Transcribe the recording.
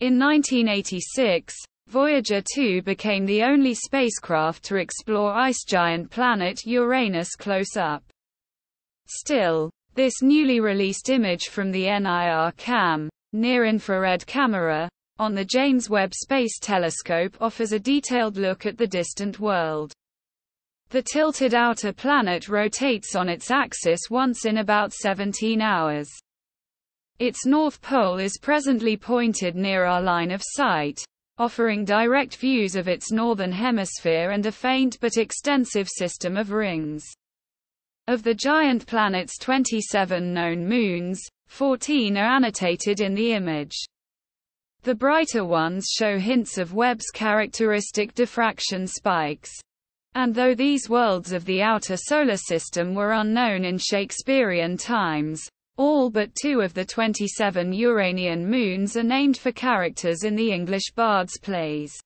In 1986, Voyager 2 became the only spacecraft to explore ice giant planet Uranus close up. Still, this newly released image from the NIRCam, near-infrared camera, on the James Webb Space Telescope offers a detailed look at the distant world. The tilted outer planet rotates on its axis once in about 17 hours. Its north pole is presently pointed near our line of sight, offering direct views of its northern hemisphere and a faint but extensive system of rings. Of the giant planet's 27 known moons, 14 are annotated in the image. The brighter ones show hints of Webb's characteristic diffraction spikes. And though these worlds of the outer solar system were unknown in Shakespearean times, all but two of the 27 Uranian moons are named for characters in the English Bards plays.